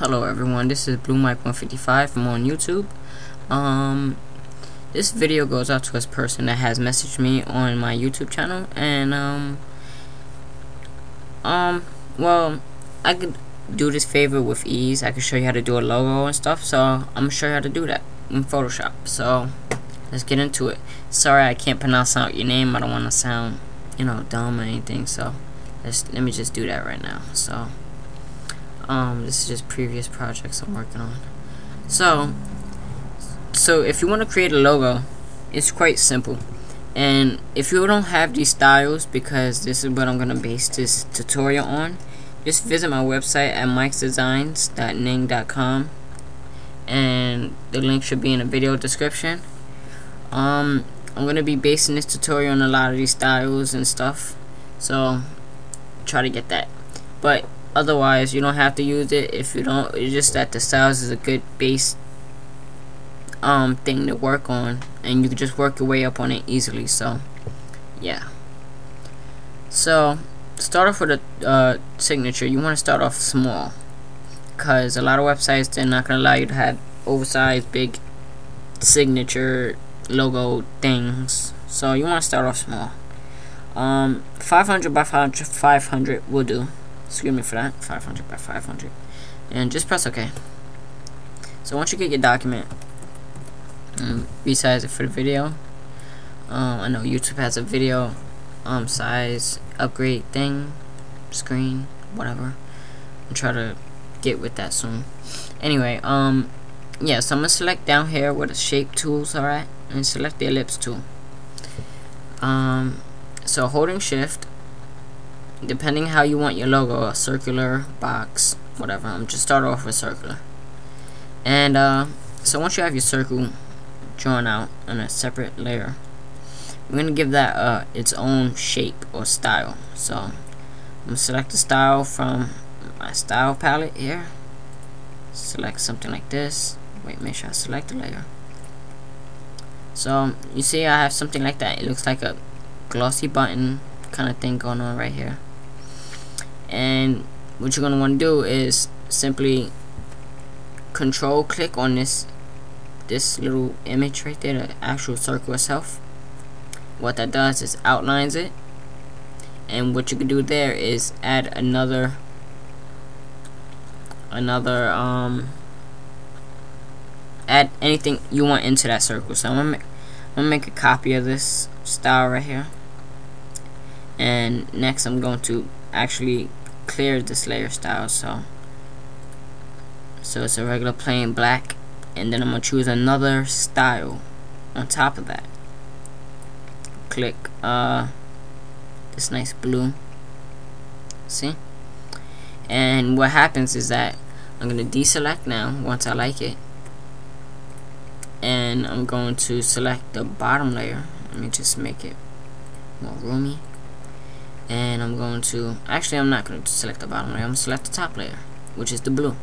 Hello everyone, this is Blue Mike 155 from on YouTube. Um, this video goes out to a person that has messaged me on my YouTube channel, and um, um, well, I could do this favor with ease. I could show you how to do a logo and stuff, so I'm gonna show you how to do that in Photoshop. So let's get into it. Sorry, I can't pronounce out your name. I don't want to sound, you know, dumb or anything. So let's let me just do that right now. So. Um, this is just previous projects I'm working on. So, so if you want to create a logo, it's quite simple. And if you don't have these styles, because this is what I'm going to base this tutorial on, just visit my website at mikesdesigns.ning.com and the link should be in the video description. Um, I'm going to be basing this tutorial on a lot of these styles and stuff, so try to get that. But otherwise you don't have to use it. If you don't it's just that the styles is a good base um thing to work on. And you can just work your way up on it easily so yeah. So start off with a uh, signature. You want to start off small. Because a lot of websites they're not to allow you to have oversized big signature logo things. So you want to start off small. Um 500 by 500 500 will do excuse me for that. 500 by 500 and just press OK so once you get your document um, resize it for the video. Um, I know YouTube has a video um, size upgrade thing screen whatever. And try to get with that soon. Anyway um yeah so I'm gonna select down here where the shape tools are at and select the ellipse tool. Um so holding shift depending how you want your logo, a circular box, whatever. I'm just start off with circular. And uh, so once you have your circle drawn out on a separate layer, I'm gonna give that uh, its own shape or style. So I'm gonna select the style from my style palette here. Select something like this. Wait, make sure I select the layer. So you see I have something like that. It looks like a glossy button kind of thing going on right here and what you're going to want to do is simply control click on this this little image right there the actual circle itself. What that does is outlines it. And what you can do there is add another another um add anything you want into that circle. So I'm gonna make, I'm gonna make a copy of this style right here. And next I'm going to actually clear this layer style so. So it's a regular plain black and then I'm gonna choose another style on top of that. Click uh this nice blue. See? And what happens is that I'm gonna deselect now once I like it. And I'm going to select the bottom layer. Let me just make it more roomy and I'm going to actually I'm not going to select the bottom layer. I'm going to select the top layer which is the blue.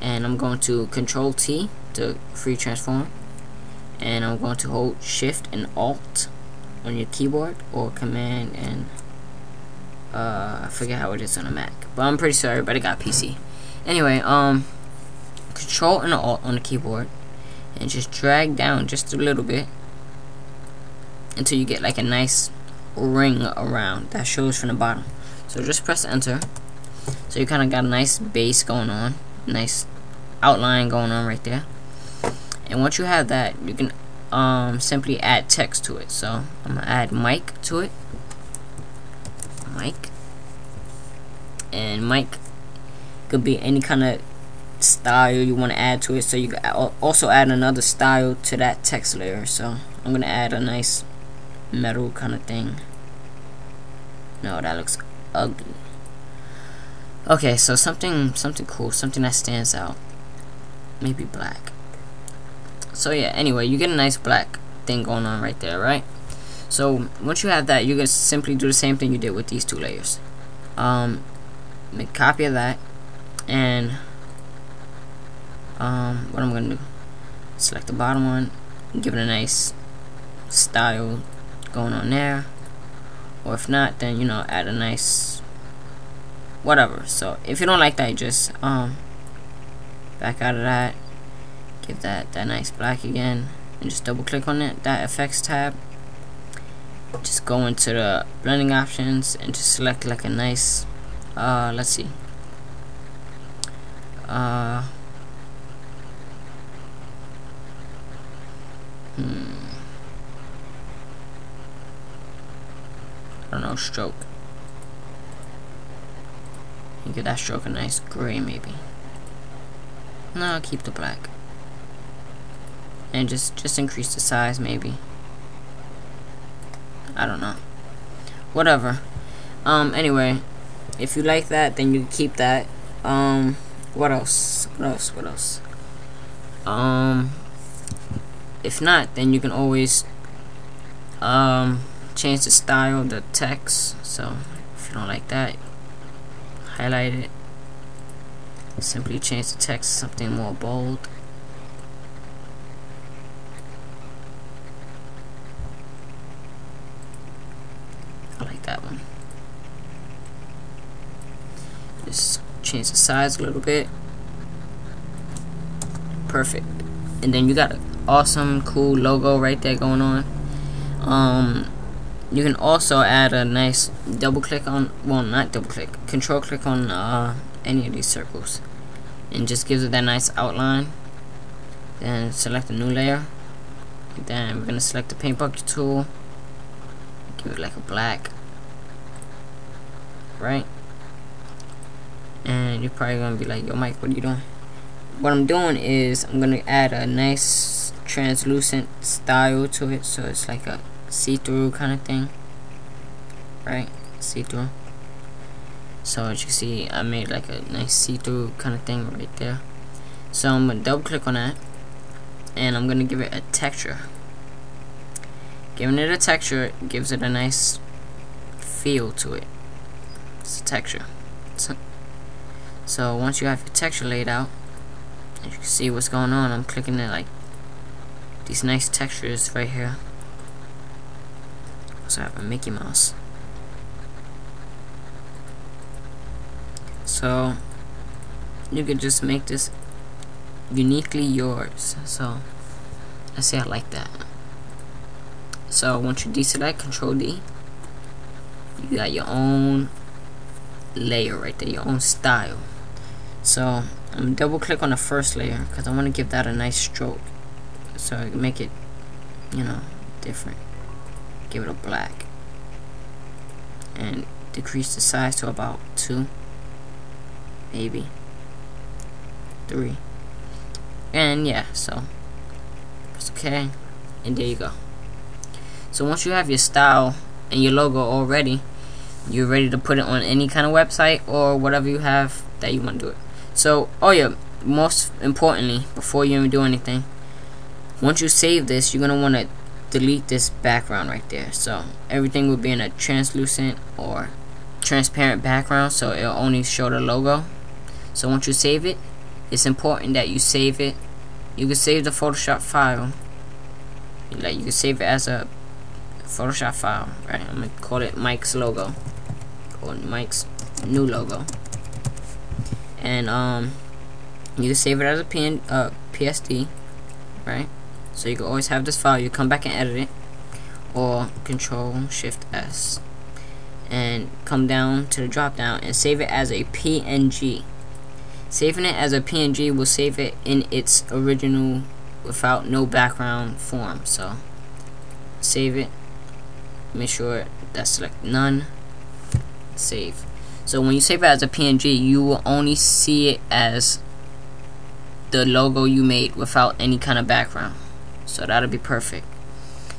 And I'm going to control T to free transform. And I'm going to hold shift and alt on your keyboard or command and uh, I forget how it is on a Mac but I'm pretty sure everybody got PC anyway um control and alt on the keyboard and just drag down just a little bit until you get like a nice ring around that shows from the bottom. So just press enter. So you kind of got a nice base going on, nice outline going on right there. And once you have that, you can um, simply add text to it. So I'm gonna add Mike to it. Mike. And Mike could be any kind of style you want to add to it. So you can also add another style to that text layer. So I'm gonna add a nice metal kind of thing. No, that looks ugly. Okay, so something something cool, something that stands out. Maybe black. So yeah, anyway, you get a nice black thing going on right there, right? So once you have that, you're gonna simply do the same thing you did with these two layers. Um, make a copy of that, and um, what I'm gonna do, select the bottom one, give it a nice style going on there or if not then you know add a nice whatever. So if you don't like that just um back out of that. Give that that nice black again. And just double click on it. That effects tab. Just go into the blending options and just select like a nice uh let's see. Uh hmm I don't know stroke. You give that stroke a nice gray maybe. No I'll keep the black. And just just increase the size maybe. I don't know. Whatever. Um anyway if you like that then you keep that. Um what else? What else? What else? Um if not then you can always um change the style of the text so if you don't like that highlight it. Simply change the text to something more bold. I like that one. Just change the size a little bit. Perfect. And then you got an awesome cool logo right there going on. Um you can also add a nice double click on well not double click control click on uh, any of these circles. And just gives it that nice outline. Then select a new layer. Then we're gonna select the paint bucket tool. Give it like a black. Right? And you're probably gonna be like yo Mike what are you doing? What I'm doing is I'm gonna add a nice translucent style to it. So it's like a see-through kind of thing right? See-through. So as you can see I made like a nice see-through kind of thing right there. So I'm gonna double click on that and I'm gonna give it a texture. Giving it a texture gives it a nice feel to it. It's a texture. So, so once you have your texture laid out you can see what's going on I'm clicking it like these nice textures right here so I have a Mickey Mouse. So you could just make this uniquely yours. So I say I like that. So once you deselect, Control D, you got your own layer right there, your own style. So I'm double click on the first layer because I want to give that a nice stroke, so can make it, you know, different give it a black and decrease the size to about two maybe three. And yeah so it's okay. And there you go. So once you have your style and your logo already you're ready to put it on any kind of website or whatever you have that you want to do it. So oh yeah most importantly before you even do anything once you save this you're gonna want to delete this background right there. So everything will be in a translucent or transparent background so it'll only show the logo. So once you save it it's important that you save it. You can save the Photoshop file. Like you can save it as a Photoshop file right? I'm gonna call it Mike's logo. Or Mike's new logo. And um you can save it as a PN, uh, PSD right so you can always have this file. You come back and edit it, or Control Shift S, and come down to the drop down and save it as a PNG. Saving it as a PNG will save it in its original without no background form. So save it. Make sure that's select none. Save. So when you save it as a PNG, you will only see it as the logo you made without any kind of background so that'll be perfect.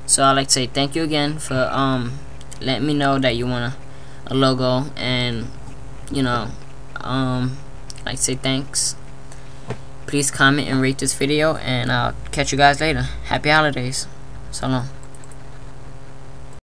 So I'd like to say thank you again for um letting me know that you want a, a logo and you know um like to say thanks. Please comment and rate this video and I'll catch you guys later. Happy holidays. So long